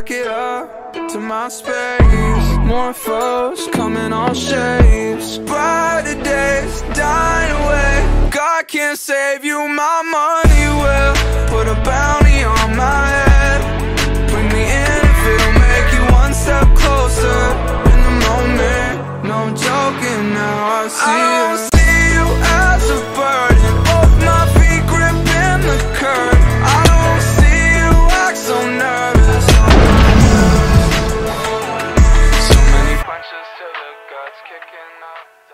back it up to my space. More foes coming all shapes. Brighter days dying away. God can't save you, my money will. Put a bounty on my head. Bring me in if it'll make you one step closer. In the moment, no joking now, I see it. It's kicking up.